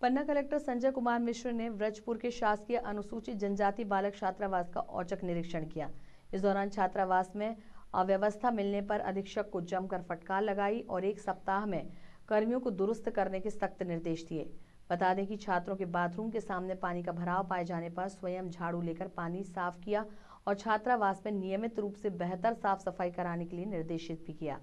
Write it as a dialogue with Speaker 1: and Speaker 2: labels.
Speaker 1: पन्ना collector Sanjay Kumar Mishra ने व्रजपुर के शासकीय अनुसूचित जनजाति बालक छात्रावास का औचक निरीक्षण किया। इस दौरान छात्रावास में अव्यवस्था मिलने पर अधीक्षक को जमकर फटकार लगाई और एक सप्ताह में कर्मियों को दुरुस्त करने के सख्त निर्देश दिए। बता दें कि छात्रों के बाथरूम के सामने पानी का भराव पाए जाने पर स्वयं झाड़ू लेकर पानी साफ़ किया और छात्रावास में नियमित रूप से बेहतर साफ़ सफ़ाई कराने के लिए निर्देशित भी किया।